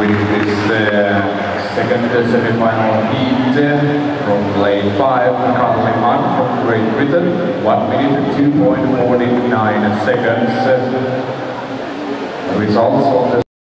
With this second semi-final heat from lane 5, Carly Mann from Great Britain, 1 minute 2.49 seconds. Results on the